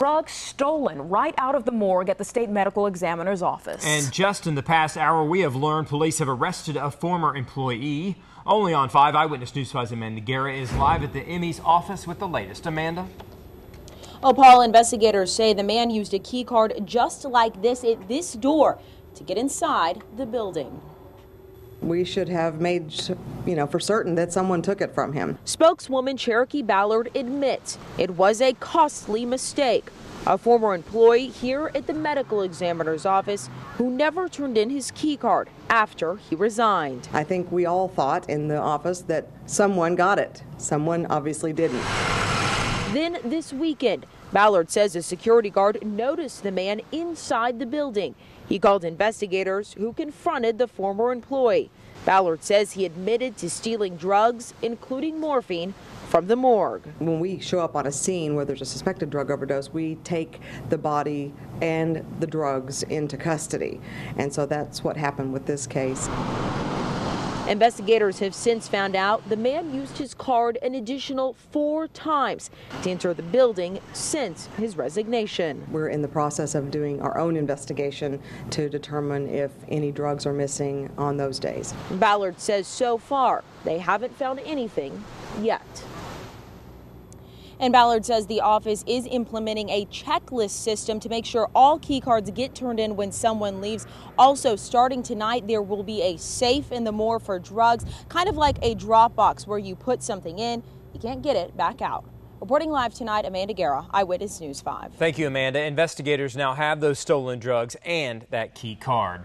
Drugs stolen right out of the morgue at the state medical examiner's office. And just in the past hour, we have learned police have arrested a former employee. Only on 5 Eyewitness News 5's Amanda Guerra is live at the M.E.'s office with the latest. Amanda? Oh, Paul, investigators say the man used a key card just like this at this door to get inside the building we should have made, you know, for certain that someone took it from him. Spokeswoman Cherokee Ballard admits it was a costly mistake. A former employee here at the medical examiner's office who never turned in his key card after he resigned. I think we all thought in the office that someone got it. Someone obviously didn't. Then this weekend, Ballard says a security guard noticed the man inside the building. He called investigators who confronted the former employee. Ballard says he admitted to stealing drugs, including morphine, from the morgue. When we show up on a scene where there's a suspected drug overdose, we take the body and the drugs into custody. And so that's what happened with this case. Investigators have since found out the man used his card an additional four times to enter the building since his resignation. We're in the process of doing our own investigation to determine if any drugs are missing on those days. Ballard says so far they haven't found anything yet. And Ballard says the office is implementing a checklist system to make sure all key cards get turned in when someone leaves. Also, starting tonight, there will be a safe in the morgue for drugs, kind of like a drop box where you put something in, you can't get it back out. Reporting live tonight, Amanda Guerra, Eyewitness News 5. Thank you, Amanda. Investigators now have those stolen drugs and that key card.